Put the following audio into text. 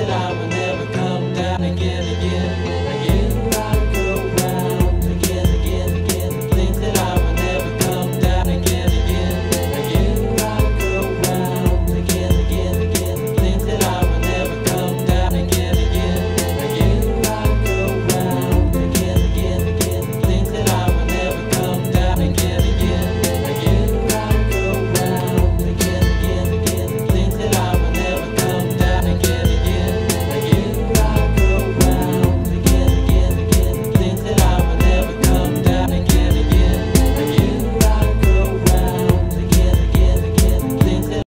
Salamat